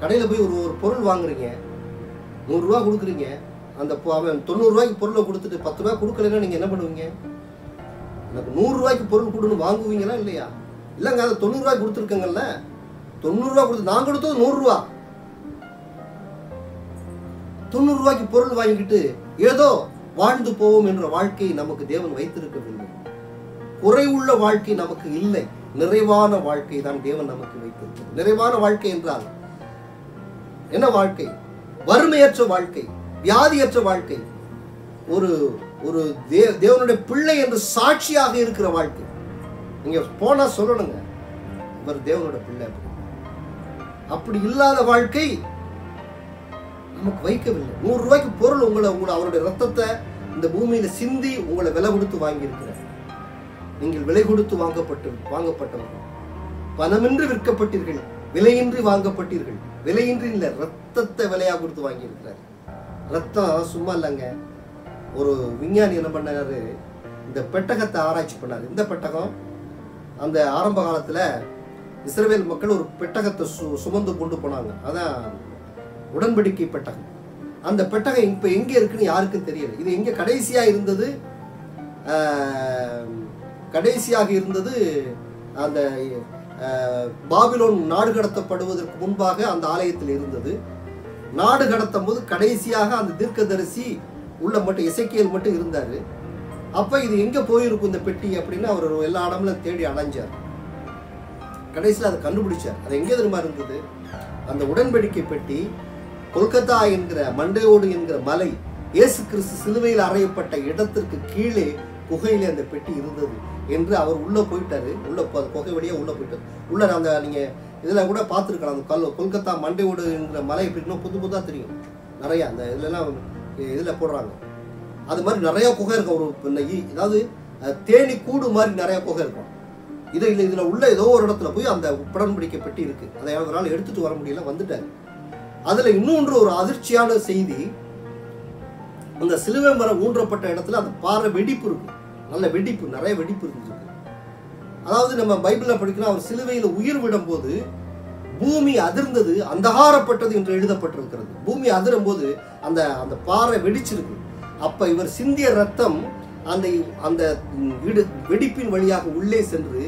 S1: கடையில போய் ஒரு ஒரு பொருள் வாங்குறீங்க. நூறு ரூபா கொடுக்குறீங்க. அந்த அவன் தொண்ணூறு ரூபாய்க்கு பொருளை கொடுத்துட்டு பத்து ரூபாய் கொடுக்கலன்னா நீங்க என்ன பண்ணுவீங்க? எனக்கு நூறு ரூபாய்க்கு பொருள் கொடுன்னு வாங்குவீங்களா இல்லையா? இல்லைங்க அதை தொண்ணூறு ரூபாய் கொடுத்துருக்கங்கல்ல. தொண்ணூறு ரூபா கொடுத்து நான் கொடுத்தது நூறு தொண்ணூறுரூவாய்க்கு தொண்ணூறு ரூபாய்க்கு பொருள் வாங்கிட்டு ஏதோ வாழ்ந்து போவோம் என்ற வாழ்க்கையை நமக்கு தேவன் வைத்திருக்கவில்லை. குறைவுள்ள வாழ்க்கை நமக்கு இல்லை. நிறைவான வாழ்க்கை தான் தேவன் நமக்கு வைத்திருக்கிறது. நிறைவான வாழ்க்கை என்றால் என்ன வாழ்க்கை? வறுமையற்ற வாழ்க்கை வியாதியற்ற வாழ்க்கை. ஒரு ஒரு தே தேவனுடைய பிள்ளை என்று சாட்சியாக இருக்கிற வாழ்க்கை. நீங்க போனா சொல்லணுங்க. இவர் தேவனோட பிள்ளை அப்படி இல்லாத வாழ்க்கை நமக்கு வைக்கவில்லை. நூறு ரூபாய்க்கு பொருள் உங்களை உங்களை அவருடைய ரத்தத்தை இந்த பூமியில சிந்தி உங்களை விலை கொடுத்து வாங்கியிருக்கிறார் நீங்கள் விலை கொடுத்து வாங்கப்பட்டு வாங்கப்பட்டவர்கள். பணமின்றி விற்கப்பட்டீர்கள் விலையின்றி வாங்கப்பட்டீர்கள். விலையின்றி இல்லை ரத்தத்தை விலையாக கொடுத்து வாங்கியிருக்கிறார். ரத்தம் சும்மா இல்லைங்க. ஒரு விஞ்ஞானி என்ன பண்ணாரு? இந்த பெட்டகத்தை ஆராய்ச்சி பண்ணார். இந்த பெட்டகம் அந்த ஆரம்ப காலத்தில் இஸ்ரேல் மக்கள் ஒரு பெட்டகத்தை சு சுமந்து கொண்டு போனாங்க. அதான் உடன்படிக்கை பெட்டகம் அந்த பெட்டகம் இப்போ எங்கே இருக்குன்னு யாருக்கும் தெரியல. இது எங்கே கடைசியாக இருந்தது? கடைசியாக இருந்தது அந்த பாபிலோன் நாடு கடத்தப்படுவதற்கு முன்பாக அந்த ஆலயத்தில் இருந்தது. நாடு கடத்தும் போது கடைசியாக அந்த தீர்க்கதரிசி உள்ள மட்டும் இசைக்கியல் மட்டும் இருந்தார். அப்போ இது எங்கே போயிருக்கும் இந்த பெட்டி அப்படின்னு அவர் எல்லா இடம்ல தேடி அடைஞ்சார் கடைசியில் அதை கண்டுபிடிச்சார். அது எங்கே தெரியுமா இருந்தது? அந்த உடன்படிக்கை பெட்டி கொல்கத்தா என்கிற மண்டையோடு என்கிற மலை இயேசு கிறிஸ்து சிலுவையில் அறையப்பட்ட இடத்திற்கு கீழே குகையிலே அந்த பெட்டி இருந்தது என்று அவர் உள்ள போயிட்டாரு. உள்ள குகை வழியாக உள்ள போயிட்டாரு. உள்ள அந்த நீங்க இதுல கூட பார்த்துருக்கலாம். அந்த கல் கொல்கத்தா மண்டையோடு என்கிற மலை எப்படின்னா புது புதா தெரியும். நிறைய அந்த இதுலலாம் இதுல போடுறாங்க. அது மாதிரி நிறைய குகை இருக்கும். ஒரு அதாவது தேனி கூடு மாதிரி நிறைய குகை இருக்கும். இது இல்லை இதுல உள்ள ஏதோ ஒரு இடத்துல போய் அந்த உடன்படிக்கை பெட்டி இருக்கு. அதை அவரால் எடுத்துட்டு வர முடியல வந்துட்டாரு. அதுல இன்னொன்று ஒரு அதிர்ச்சியான செய்தி. அந்த சிலுவை மரம் ஊன்றப்பட்ட இடத்துல அந்த பாறை வெடிப்பு இருக்கும் நல்ல வெடிப்பு நிறைய வெடிப்பு இருந்துருக்கு அதாவது நம்ம பைபிளில் படிக்கிறோம் அவர் சிலுவையில் உயிர் விடும்போது பூமி அதிர்ந்தது அந்தகாரப்பட்டது என்று எழுதப்பட்டிருக்கிறது. பூமி அதிரும் போது அந்த அந்த பாறை வெடிச்சிருக்கு. அப்ப இவர் சிந்திய ரத்தம் அந்த அந்த இடு வெடிப்பின் வழியாக உள்ளே சென்று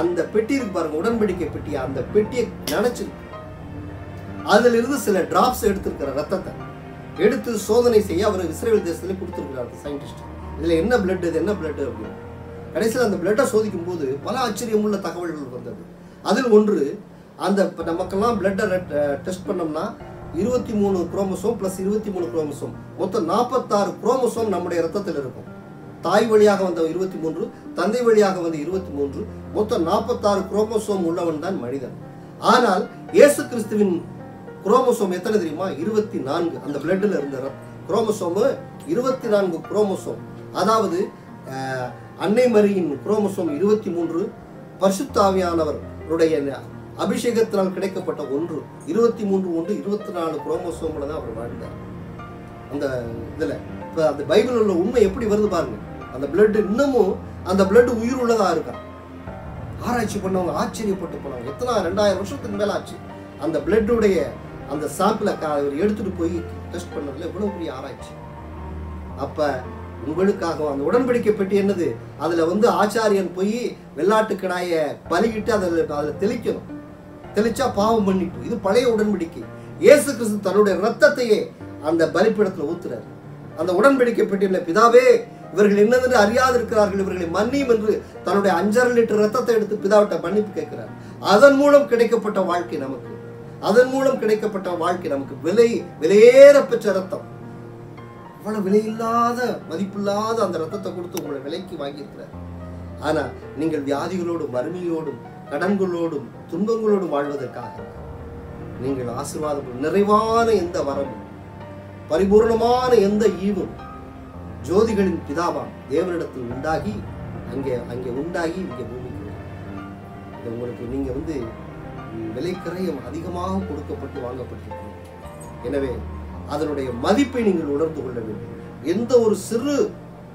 S1: அந்த பெட்டி இருக்கு பாருங்க உடன்படிக்கை பெட்டி அந்த பெட்டியை நினைச்சிருக்கு. அதிலிருந்து சில டிராப்ஸ் எடுத்திருக்கிற ரத்தத்தை எடுத்து சோதனை செய்ய அவர் இஸ்ரேல் தேசத்துல கொடுத்துருக்கிறார் சயின்டிஸ்ட் இதில் என்ன பிளட் இது என்ன பிளட் அப்படின்னு. கடைசியில் அந்த பிளட்டை சோதிக்கும் போது பல ஆச்சரியமுள்ள தகவல்கள் வந்தது. அதில் ஒன்று அந்த இப்போ நமக்கெல்லாம் பிளட்டை டெஸ்ட் பண்ணோம்னா இருபத்தி மூணு குரோமோசோம் ப்ளஸ் இருபத்தி மூணு குரோமோசோம் மொத்தம் நாற்பத்தாறு குரோமோசோம் நம்முடைய ரத்தத்தில் இருக்கும். தாய் வழியாக வந்த இருபத்தி மூன்று தந்தை வழியாக வந்த இருபத்தி மூன்று மொத்தம் நாற்பத்தாறு குரோமோசோம் உள்ளவன் தான் மனிதன். ஆனால் இயேசு கிறிஸ்துவின் குரோமோசோம் எத்தனை தெரியுமா? இருபத்தி நான்கு அந்த பிளட்டில் இருந்த குரோமோசோமு இருபத்தி நான்கு குரோமோசோம். அதாவது அன்னை மரியின் குரோமோசோம் இருபத்தி மூன்று பரிசுத்தாவியானவருடைய அபிஷேகத்தினால் கிடைக்கப்பட்ட ஒன்று. இருபத்தி மூன்று ஒன்று இருபத்தி நாலு குரோமோசோமில் தான் அவர் வாழ்ந்தார். அந்த இதில் இப்போ அந்த பைபிள் உள்ள உண்மை எப்படி வருது பாருங்க. அந்த பிளட் இன்னமும் அந்த பிளட் உயிர் உள்ளதாக இருக்கா? ஆராய்ச்சி பண்ணவங்க ஆச்சரியப்பட்டு போனாங்க எத்தனை ரெண்டாயிரம் வருஷத்துக்கு மேலே ஆச்சு. அந்த பிளட்டுடைய அந்த சாம்பிளை அவர் எடுத்துகிட்டு போய் டெஸ்ட் பண்ணதில் எவ்வளோ பெரிய ஆராய்ச்சி. அப்போ உங்களுக்காக அந்த உடன்படிக்கை பெட்டி என்னது? அதில் வந்து ஆச்சாரியன் போய் வெள்ளாட்டு கிடாய பலியிட்டு அதில் அதில் தெளிக்கணும். தெளிச்சா பாவம் பண்ணிட்டு இது பழைய உடன்படிக்கை. இயேசு கிறிஸ்து தன்னுடைய ரத்தத்தையே அந்த பலிப்பிடத்தில் ஊத்துறாரு. அந்த உடன்படிக்கை பெட்டியில பிதாவே இவர்கள் என்னதென்று அறியாது இருக்கிறார்கள் இவர்களை மன்னியும் என்று தன்னுடைய அஞ்சரை லிட்டர் ரத்தத்தை எடுத்து பிதாவிட்ட மன்னிப்பு கேட்கிறார். அதன் மூலம் கிடைக்கப்பட்ட வாழ்க்கை நமக்கு. அதன் மூலம் கிடைக்கப்பட்ட வாழ்க்கை நமக்கு விலை விலையேற பெற்ற ரத்தம் அவ்வளவு விலையில்லாத மதிப்பில்லாத அந்த ரத்தத்தை கொடுத்து உங்களை விலைக்கு வாங்கியிருக்கிறார். ஆனா நீங்கள் வியாதிகளோடும் வறுமையோடும் கடன்களோடும் துன்பங்களோடும் வாழ்வதற்காக நீங்கள் ஆசீர்வாதம் நிறைவான எந்த வரமும் பரிபூர்ணமான எந்த ஈவும் ஜோதிகளின் பிதாவாம் தேவனிடத்தில் உண்டாகி அங்கே அங்கே உண்டாகி இங்கே பூமிக்கு உங்களுக்கு நீங்க வந்து விலைக்கரையும் அதிகமாக கொடுக்கப்பட்டு வாங்கப்பட்டிருக்கிறது. எனவே அதனுடைய மதிப்பை நீங்கள் உணர்ந்து கொள்ள வேண்டும். எந்த ஒரு சிறு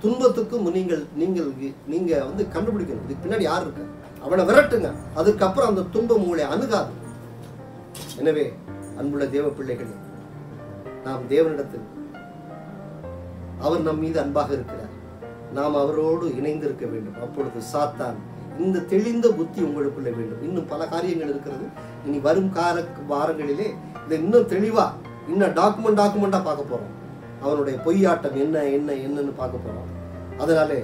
S1: துன்பத்துக்கும் நீங்கள் நீங்கள் நீங்க வந்து கண்டுபிடிக்கணும். இதுக்கு பின்னாடி யார் இருக்க? அவனை விரட்டுங்க. அதுக்கப்புறம் அந்த துன்பம் உங்களை அணுகாது. எனவே அன்புள்ள தேவ பிள்ளைகளே நாம் தேவனிடத்தில் அவர் நம் மீது அன்பாக இருக்கிறார். நாம் அவரோடு இணைந்திருக்க வேண்டும். அப்பொழுது சாத்தான் இந்த தெளிந்த புத்தி உங்களுக்குள்ளே வேண்டும். இன்னும் பல காரியங்கள் இருக்கிறது. இனி வரும் கால வாரங்களிலே இதை இன்னும் தெளிவா இன்னும் டாக்குமெண்ட் டாக்குமெண்டா பார்க்க போறோம். அவனுடைய பொய்யாட்டம் என்ன என்ன என்னன்னு பார்க்க போறோம். அதனாலே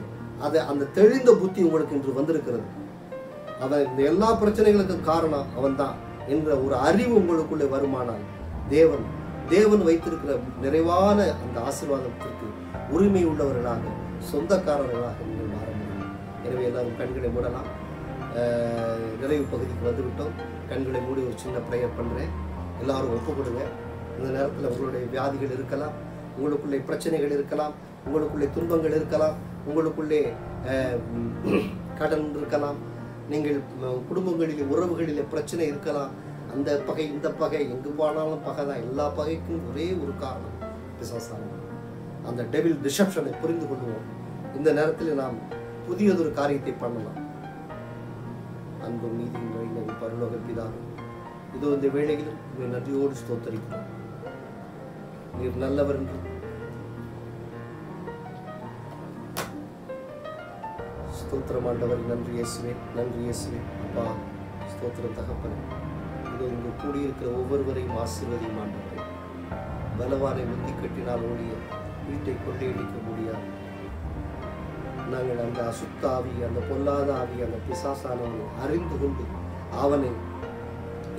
S1: அது அந்த தெளிந்த புத்தி உங்களுக்கு இன்று வந்திருக்கிறது. அவன் இந்த எல்லா பிரச்சனைகளுக்கும் காரணம் அவன் தான் என்ற ஒரு அறிவு உங்களுக்குள்ளே வருமானால் தேவன் தேவன் வைத்திருக்கிற நிறைவான அந்த ஆசீர்வாதத்திற்கு உரிமை உள்ளவர்களாக சொந்தக்காரர்களாக எனவே எல்லாரும் கண்களை மூடலாம். நிறைவு பகுதிக்கு வந்துவிட்டோம். கண்களை மூடி ஒரு சின்ன ப்ரேயர் பண்ணுறேன் எல்லாரும் ஒப்பு கொடுங்க இந்த நேரத்தில் உங்களுடைய வியாதிகள் இருக்கலாம் உங்களுக்குள்ளே பிரச்சனைகள் இருக்கலாம் உங்களுக்குள்ளே துன்பங்கள் இருக்கலாம் உங்களுக்குள்ளே கடன் இருக்கலாம் நீங்கள் குடும்பங்களில் உறவுகளில் உறவுகளிலே பிரச்சனை இருக்கலாம். அந்த பகை இந்த பகை எங்கு போனாலும் பகை தான். எல்லா பகைக்கும் ஒரே ஒரு காரணம் பிசாசானது. அந்த டெவில் டிசப்ஷனை புரிந்து கொள்வோம். இந்த நேரத்தில் நாம் புதியதொரு காரியத்தை பண்ணலாம். அன்பும் நீதியும் நிறைந்த பரலோக பிதாவே. இதோ இந்த வேளையில் உங்களை நன்றியோடு ஸ்தோத்தரிக்கிறோம். நீர் நல்லவர் என்று. ஸ்தோத்திரம் ஆண்டவர் நன்றி இயேசுவே நன்றி இயேசுவே. அப்பா ஸ்தோத்திரம் தகப்பனே. இதோ இங்கு கூடியிருக்கிற ஒவ்வொருவரையும் ஆசீர்வதியும் ஆண்டவரே பலவானை முந்தி கட்டினால் ஒழிய வீட்டை கொள்ளையடிக்க முடியாது. நாங்கள் அந்த அசுத்த ஆவி அந்த பொல்லாத ஆவி அந்த பிசாசானவனை அறிந்து கொண்டு அவனை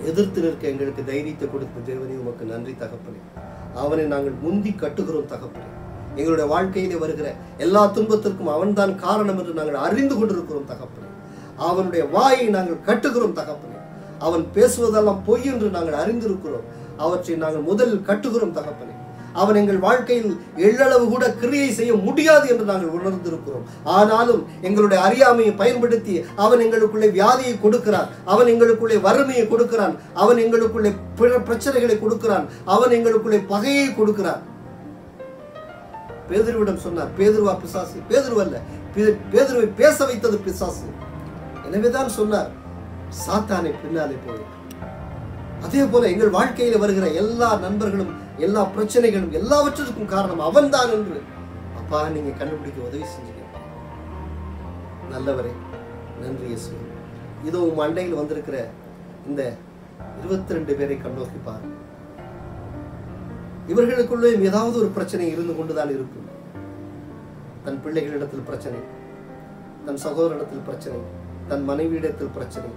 S1: எதிர்த்து நிற்க எங்களுக்கு தைரியத்தை கொடுத்த தேவனே உமக்கு நன்றி தகப்பனே. அவனை நாங்கள் முந்தி கட்டுகிறோம் தகப்பனே. எங்களுடைய வாழ்க்கையிலே வருகிற எல்லா துன்பத்திற்கும் அவன்தான் காரணம் என்று நாங்கள் அறிந்து கொண்டிருக்கிறோம் தகப்பனே. அவனுடைய வாயை நாங்கள் கட்டுகிறோம் தகப்பனே. அவன் பேசுவதெல்லாம் பொய் என்று நாங்கள் அறிந்திருக்கிறோம். அவற்றை நாங்கள் முதலில் கட்டுகிறோம் தகப்பனே. அவன் எங்கள் வாழ்க்கையில் எள்ளளவு கூட கிரியை செய்ய முடியாது என்று நாங்கள் உணர்ந்திருக்கிறோம். ஆனாலும் எங்களுடைய அறியாமையை பயன்படுத்தி அவன் எங்களுக்குள்ளே வியாதியை கொடுக்கிறான் அவன் எங்களுக்குள்ளே வறுமையை கொடுக்கிறான் அவன் எங்களுக்குள்ளே பிற பிரச்சனைகளை கொடுக்கிறான் அவன் எங்களுக்குள்ளே பகையை கொடுக்கிறான். பேதுருவிடம் சொன்னார் பேதுருவா பிசாசு. பேதுரு அல்ல பே- பேதுருவை பேச வைத்தது பிசாசு. எனவேதான் சொன்னார் சாத்தானை பின்னாலே போய் அதே போல எங்கள் வாழ்க்கையில வருகிற எல்லா நண்பர்களும் எல்லா பிரச்சனைகளும் எல்லாவற்றிற்கும் காரணம் அவன்தான் என்று அப்பா நீங்க கண்டுபிடிக்க உதவி செஞ்சுக்க நல்லவரே நன்றி இயேசு. இதோ உன் அண்டையில் வந்திருக்கிற இந்த இருபத்தி ரெண்டு பேரை கண்ணோக்கி பாரு. இவர்களுக்குள்ளே ஏதாவது ஒரு பிரச்சனை இருந்து கொண்டுதான் இருக்கும். தன் பிள்ளைகளிடத்தில் பிரச்சனை தன் சகோதரிடத்தில் பிரச்சனை தன் மனைவியிடத்தில் பிரச்சனை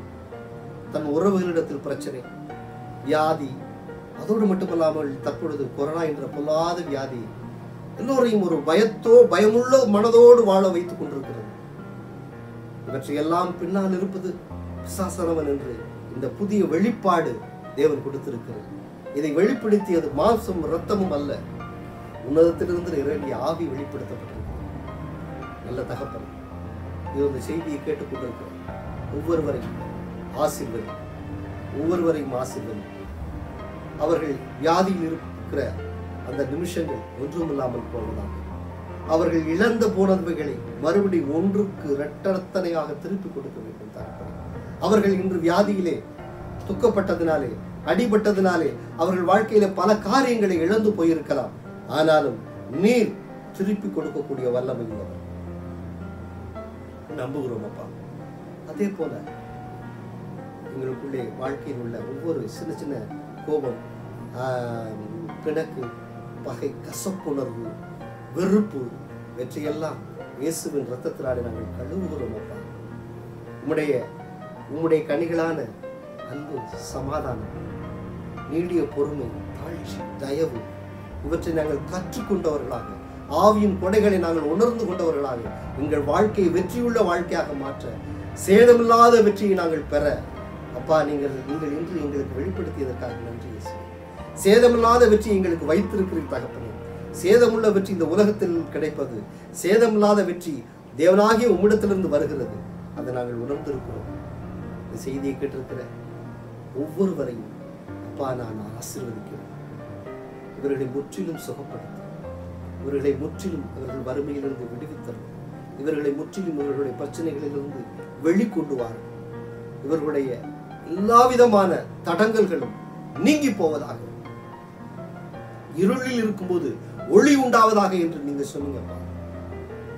S1: தன் உறவுகளிடத்தில் பிரச்சனை வியாதி. அதோடு மட்டுமல்லாமல் தற்பொழுது கொரோனா என்ற பொல்லாத வியாதி எல்லோரையும் ஒரு பயத்தோ பயமுள்ள மனதோடு வாழ வைத்துக் கொண்டிருக்கிறது. இவற்றையெல்லாம் பின்னால் இருப்பது பிசாசனவன் என்று இந்த புதிய வெளிப்பாடு தேவன் கொடுத்திருக்கிறது. இதை வெளிப்படுத்தியது மாம்சம் ரத்தமும் அல்ல. உன்னதத்திலிருந்து இறங்கிய ஆவி வெளிப்படுத்தப்பட்டிருக்கிறது. நல்ல தகப்பன் இது இந்த செய்தியை கேட்டுக்கொண்டிருக்கிறோம் ஒவ்வொருவரையும் ஆசீர்வதி ஒவ்வொருவரையும் ஆசிர்வதி. அவர்கள் வியாதியில் இருக்கிற அந்த நிமிஷங்கள் ஒன்றுமில்லாமல் போவதாக அவர்கள் இழந்த போனவைகளை மறுபடி ஒன்றுக்கு இரட்டத்தனையாக திருப்பி கொடுக்க வேண்டும் தகப்பனே அவர்கள் இன்று வியாதியிலே துக்கப்பட்டதினாலே அடிபட்டதினாலே அவர்கள் வாழ்க்கையில பல காரியங்களை இழந்து போயிருக்கலாம். ஆனாலும் நீர் திருப்பி கொடுக்கக்கூடிய வல்லமை உள்ளவர். நம்புகிறோம் அப்பா. அதே போல எங்களுக்குள்ளே வாழ்க்கையில் உள்ள ஒவ்வொரு சின்ன சின்ன கோபம் ஆஹ், பிணக்கு பகை கசப்புணர்வு வெறுப்பு வெற்றியெல்லாம் இயேசுவின் ரத்தத்தினாலே நாங்கள் கழுவுகிறோம் அப்பா. உம்முடைய உம்முடைய கனிகளான அன்பு சமாதானம் நீடிய பொறுமை தாழ்ச்சி தயவு இவற்றை நாங்கள் கற்றுக்கொண்டவர்களாக ஆவியின் கொடைகளை நாங்கள் உணர்ந்து கொண்டவர்களாக எங்கள் வாழ்க்கையை வெற்றியுள்ள வாழ்க்கையாக மாற்ற சேதமில்லாத வெற்றியை நாங்கள் பெற அப்பா நீங்கள் நீங்கள் இன்று எங்களுக்கு வெளிப்படுத்தியதற்காக நன்றி சேதமில்லாத வெற்றி எங்களுக்கு வைத்திருக்கிறீர் தகப்பனே. சேதமுள்ள வெற்றி இந்த உலகத்தில் கிடைப்பது. சேதமில்லாத வெற்றி தேவனாகிய உம்மிடத்திலிருந்து வருகிறது. அதை நாங்கள் உணர்ந்திருக்கிறோம். இந்த செய்தியை கேட்டிருக்கிற ஒவ்வொருவரையும் அப்பா நான் ஆசீர்வதிக்கிறேன் இவர்களை முற்றிலும் சுகப்படுத்த இவர்களை முற்றிலும் இவர்கள் வறுமையிலிருந்து விடுவித்தரும். இவர்களை முற்றிலும் இவர்களுடைய பிரச்சனைகளிலிருந்து வெளிக்கொண்டு வாரும். இவர்களுடைய எல்லா விதமான தடங்கல்களும் நீங்கி போவதாக. இருளில் இருக்கும்போது ஒளி உண்டாவதாக என்று நீங்க சொன்னீங்கப்பா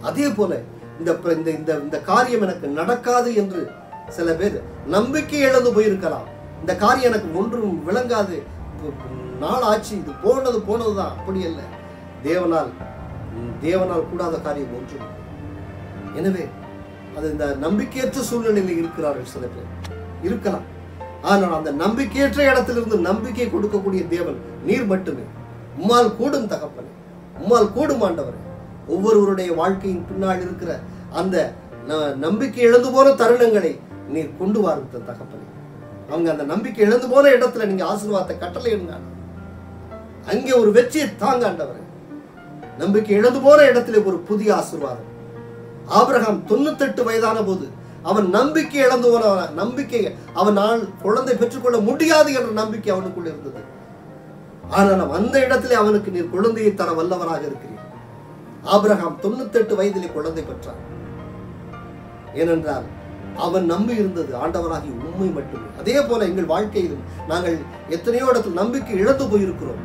S1: அதே போல இந்த இந்த இந்த இந்த காரியம் எனக்கு நடக்காது என்று சில பேர் நம்பிக்கை இழந்து போயிருக்கலாம். இந்த காரியம் எனக்கு ஒன்றும் விளங்காது. நாள் ஆச்சு இது போனது போனதுதான். அப்படி அல்ல. தேவனால் தேவனால் கூடாத காரியம் ஒன்றும். எனவே அது இந்த நம்பிக்கையற்ற சூழ்நிலையில் இருக்கிறார்கள் சில பேர். இருக்கலாம். ஆனால் அந்த நம்பிக்கையற்ற இடத்திலிருந்து நம்பிக்கை கொடுக்கக்கூடிய தேவன் நீர் மட்டுமே. உம்மால் கூடும் தகப்பனே உம்மால் கூடும் ஆண்டவரே. ஒவ்வொருவருடைய வாழ்க்கையின் பின்னால் இருக்கிற அந்த நம்பிக்கை இழந்து போன தருணங்களை நீர் கொண்டு வாருத்த தகப்பனே. அவங்க அந்த நம்பிக்கை இழந்து போன இடத்துல நீங்க ஆசீர்வாதத்தை கட்டளை இருந்தாங்க அங்கே ஒரு வெற்றியை தாங்க ஆண்டவரே. நம்பிக்கை இழந்து போன இடத்துல ஒரு புதிய ஆசீர்வாதம். ஆபிரகாம் தொண்ணூத்தெட்டு வயதான போது அவன் நம்பிக்கை இழந்து போன நம்பிக்கை அவன் நான் குழந்தை பெற்றுக்கொள்ள முடியாது என்ற நம்பிக்கை அவனுக்குள்ள இருந்தது. ஆனால் அந்த இடத்திலே அவனுக்கு நீர் குழந்தையை தர வல்லவராக இருக்கிறீர் ஆபிரகாம் தொண்ணூத்தெட்டு வயதிலே குழந்தை பெற்றான். ஏனென்றால் அவன் நம்பி இருந்தது ஆண்டவராகி உண்மை மட்டுமே. அதே போல எங்கள் வாழ்க்கையிலும் நாங்கள் எத்தனையோ இடத்தில் நம்பிக்கை இழந்து போயிருக்கிறோம்.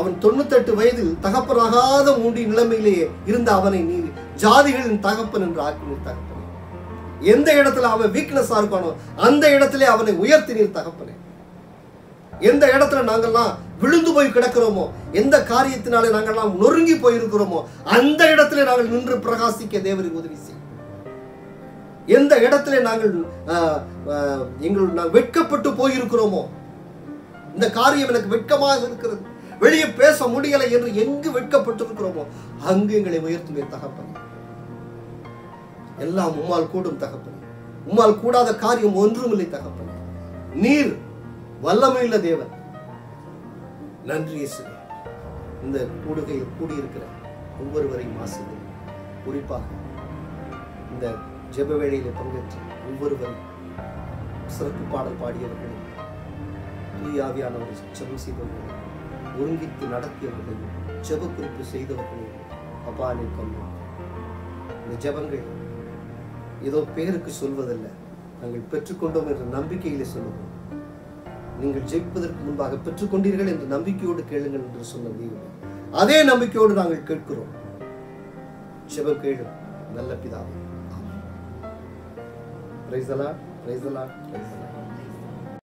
S1: அவன் தொண்ணூத்தெட்டு வயதில் தகப்பனாகாத மூண்டி நிலைமையிலேயே இருந்த அவனை நீ ஜாதிகளின் தகப்பன் என்று ஆக்கினீர் தகப்பனே. எந்த இடத்துல அவன் வீக்னஸா இருக்கானோ அந்த இடத்திலே அவனை உயர்த்தினீர் தகப்பனே. எந்த இடத்துல நாங்கெல்லாம் விழுந்து போய் கிடக்கிறோமோ எந்த காரியத்தினாலே நாங்கெல்லாம் நொறுங்கி போயிருக்கிறோமோ அந்த இடத்துல நாங்கள் நின்று பிரகாசிக்க தேவரி உதவி செய்யும் எந்த இடத்துல நாங்கள் ஆஹ், எங்கள் நாங்கள் வெட்கப்பட்டு போயிருக்கிறோமோ இந்த காரியம் எனக்கு வெட்கமாக இருக்கிறது. வெளியே பேச முடியலை என்று எங்கு வெட்கப்பட்டு இருக்கிறோமோ அங்கு எங்களை உயர்த்துமே தகப்பன். எல்லாம் உம்மால் கூடும் தகப்பன். உம்மால் கூடாத காரியம் ஒன்றுமில்லை தகப்பன். நீர் வல்லமையுள்ள தேவன். நன்றி இயேசுவே. இந்த கூடுகையில் கூடியிருக்கிற ஒவ்வொருவரையும் ஆசிரியர் குறிப்பாக இந்த ஜெப வேளையில பங்கேற்ற ஒவ்வொருவரும் சிறப்பு பாடல் பாடியவர்களையும் தூயாவியானவர்கள் ஜெபம் செய்தவர்களையும் ஒருங்கித்து நடத்தியவர்களையும் ஜெப குறிப்பு செய்தவர்களையும் அப்பா நீ இந்த ஜெபங்கள் ஏதோ பேருக்கு சொல்வதல்ல. நாங்கள் பெற்றுக்கொண்டோம் என்ற நம்பிக்கையிலே சொல்லுவோம். நீங்கள் ஜெயிப்பதற்கு முன்பாக பெற்றுக்கொண்டீர்கள் என்ற நம்பிக்கையோடு கேளுங்கள் என்று சொன்ன தெய்வமே அதே நம்பிக்கையோடு நாங்கள் கேட்கிறோம். ஜெபம் கேளும். நல்ல பிதாவே. பிரைசலா பிரைசலா பிரைசலா